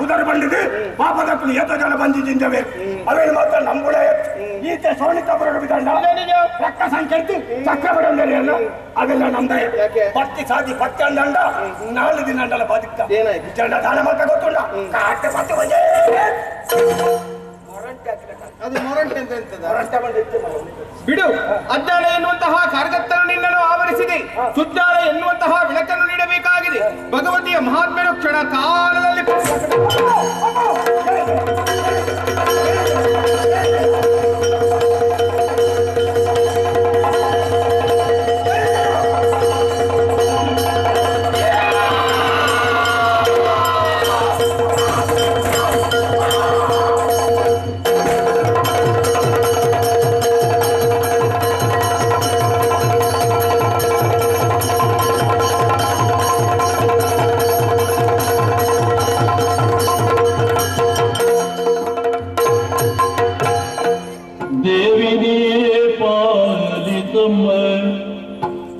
ಕುದರ ಬಂದಿದೆ. ಪಾಪದಕ್ಕೂ ಏತ ಜನ ಬಂದಿದ್ದಿಂದವೆ ಅವೇನು ಮಾತ್ರ ನಂಬುಳ ಈತೆ ಸೋಣಿತ ಬರೋದು ರಕ್ತ ಸಂಖ್ಯೆ ಚಕ್ರ ಬಡಲ್ಲ ಅದೆಲ್ಲ ನಮ್ದೇ ಪಟ್ಟಿ ಪತ್ತಿ ಸಾಧಿ ಪತ್ತಿ ಅಂದಂಡ. ನಾಲ್ಕು ದಿನ ಅಂಡಲ್ಲ ಬದುಕ್ತ? ಜಂಡ ದಾನ ಮಾತ್ರ ಗೊತ್ತುಂಡ ಕಾಟ್ಟೆ ಪತ್ತಿ ಬಂದೆ. ಅದು ಮೊರಂಟೆ ಅಂತ ಬಿಡು. ಅಜ್ಞಾನ ಎನ್ನುವಂತಹ ಕಾರ್ಗತ್ತನು ನಿನ್ನನ್ನು ಆವರಿಸಿದೆ. ಸುಜ್ಞಾನ ಎನ್ನುವಂತಹ ಬೆಳಕನ್ನು ನೀಡಬೇಕಾಗಿದೆ. ಭಗವತಿಯ ಮಹಾತ್ಮರು ಕ್ಷಣ ಕಾಲದಲ್ಲಿ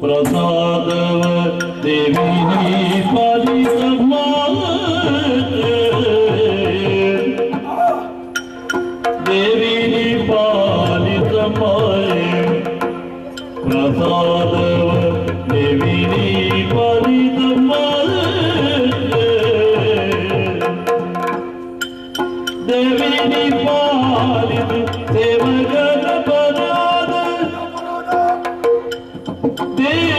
प्रसाद देवी पाली समय। देवी पाली समाए प्रसादव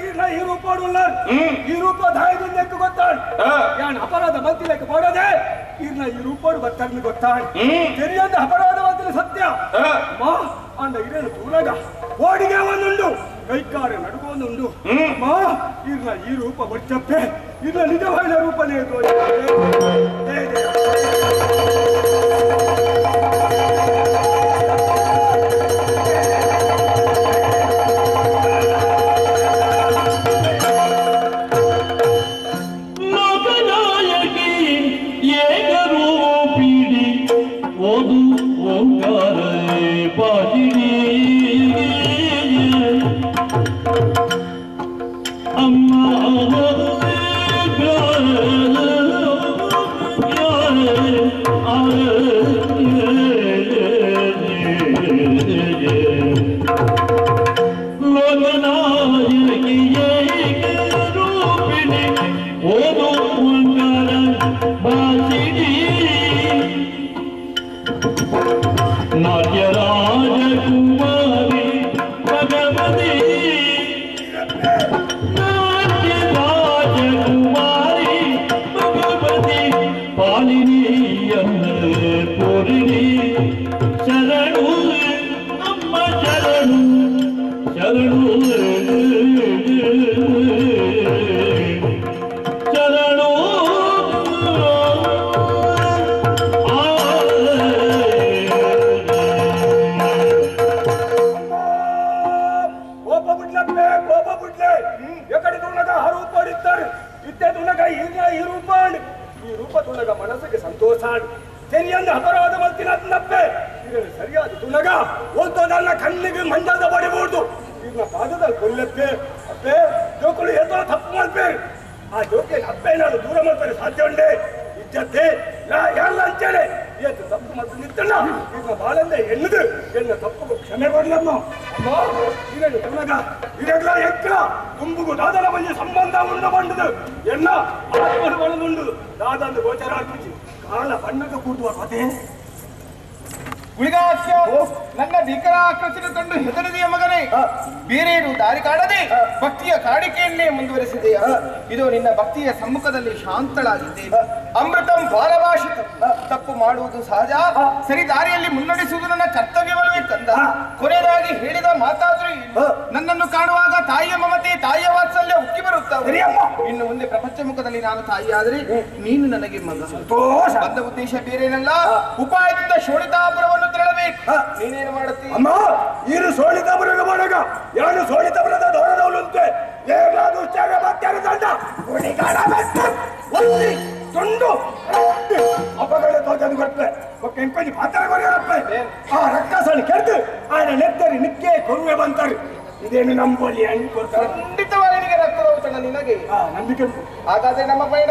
ಈಗ ಈ ರೂಪ ಈ ರೂಪ ದಾಯದಿಂದ ಎಕ್ಕು ಗೊತ್ತಾಳು ಯಾನ್ ಅಪರಾಧ ಮಂತಿಲಕ್ಕೆ ಪಡದೆ ಇರ್ನ ಈ ರೂಪೋಡು ಬರ್ತಾರ್ನಿ ಗೊತ್ತಾಳು ತೆರಿಯಂದ ಅಪರಾಧ ಮಂತಿಲ ಸತ್ಯ. ಮಾ ಅಂದ ಇರೇನು ತುಳಗ ಓಡಿಗೆ ಒಂದುಂಡು ಕೈಕಾರ ನಡುಗೊಂದುಂಡು ಮಾ ಇರ್ನ ಈ ರೂಪ ಬರ್ಚಪ್ಪೆ ಇರ್ನ ನಿಜವಾದ ರೂಪನೇ ಲೋಕನಾಯಕಿ ಇತ್ತೆ ತುಣಗ ಈಗ ಈ ರೂಪ ಆಂಡ್. ಈ ರೂಪ ತುಣಗ ಮನಸ್ಸಿಗೆ ಸಂತೋಷ ಆಂಡ್. ಸರಿಯಂದ ಅಪರಾಧ ನಪ್ಪೆ. ಇದನ್ನು ಸರಿಯಾದ ಒಂದು ನನ್ನ ಕಣ್ಣಿಗೆ ಮಂಜದ ಬಡಿಬಹುದು ಇದನ್ನ ಪಾದದಲ್ಲಿ ಕೊಲ್ಲಪ್ಪೆ ಅಪ್ಪೆ ಜೋಕುಳು ಎತ್ತೋ ತಪ್ಪು ಮಾಡ್ಪೆ. ಆ ಜೋಕೆ ಅಪ್ಪೆ ನಾನು ದೂರ ಮಾಡ್ತಾರೆ ಸಾಧ್ಯ ಉಂಡೆ. ಇಜ್ಜತ್ತೆ ಯಾರಲ್ಲ ಅಂತೇಳಿ. ಏತು ತಪ್ಪು ಮತ್ತು ನಿಂತಣ್ಣ ಈಗ ಬಾಳಂದೆ ಎನ್ನದು ಎನ್ನ ತಪ್ಪು ಕ್ಷಮೆ ಕೊಡ್ಲಮ್ಮ. ಇದನ್ನು ತುಣಗ ಇದೆಲ್ಲ ಎಕ್ಕ ತುಂಬುಗು ದಾದನ ಮಂಜಿ ಸಂಬಂಧ ಉಂಡು ಬಂಡದು. ಎನ್ನ ಆತ್ಮರು ಬಳದುಂಡು ದಾದಂದು ಗೋಚರ ಹಾಕಿಸಿ ಬಣ್ಣದ ಕೂತು ಗುಳಿಗಾಸ್ಯ ನನ್ನ ಭೀಕರಾಕೃತಿಯನ್ನು ಕಂಡು ಹೆದರಿದೆಯ ಮಗನೇ? ಬೇರೇನು ದಾರಿ ಕಾಣದೆ ಭಕ್ತಿಯ ಕಾಣಿಕೆಯನ್ನೇ ಮುಂದುವರೆಸಿದೆಯ ಇದು ನಿನ್ನ ಭಕ್ತಿಯ ಸಮ್ಮುಖದಲ್ಲಿ ಶಾಂತಳಾಗಿದೆ. ಅಮೃತಂ ಬಾಲಭಾಷಿತ. ತಪ್ಪು ಮಾಡುವುದು ಸಹಜ. ಸರಿ ದಾರಿಯಲ್ಲಿ ಮುನ್ನಡೆಸುವುದು ನನ್ನ ಕರ್ತವ್ಯವಲ್ಲವೇ ಕಂದ. ಕೊನೆಯದಾಗಿ ಹೇಳಿದ ಮಾತಾದ್ರೂ? ನನ್ನನ್ನು ಕಾಣುವಾಗ ತಾಯಿಯ ಮಮತೆ ತಾಯಿ ಮುಖದಲ್ಲಿ ನಾನು ತಾಯಿ ಆದರೆ ನೀನು ನನಗೆ ಮಗ. ಸಂತೋಷ. ಬಂದ ಉದ್ದೇಶ ಬೇರೇನಲ್ಲ. ಉಪಾಯದಿಂದ ಶೋಣಿತಾಪುರವನ್ನು ತೆರಳಬೇಕು. ನೀನೇನು ಮಾಡುತ್ತಿ? ಅಮ್ಮ ಇರು ಸೋಳಿತಾಪುರ ಮಾಡಾಗ ಮಾಡಗ ಸೋಳಿತಾಪುರದ ದೊರದವಲಂತೆ ದುಶ್ಚರ ಮತ್ಯಾರ ದಂಡ? ತುಂಡು ಅಪಗಳ ತೋಜದು ಗೊತ್ತೆ ಒಕ್ಕ ಎಂಪನಿ ಪಾತ್ರ ಕೊರಿಯರಪ್ಪೆ ಆ ರಕ್ಕಸನ ಕೆರೆದು ಆನ ನೆತ್ತರಿ ನಿಕ್ಕೆ ಕೊರುವೆ ಬಂತಾರೆ ಇದೇನು ನಂಬಲಿ ಹೆಂಗ್ ಖಂಡಿತವಾಗಿ ನಿನಗೆ ರಕ್ತ ಔತಣ ನಿನಗೆ ನಂಬಿಕೆ. ಹಾಗಾದ್ರೆ ನಮ್ಮ ಪಯಣ.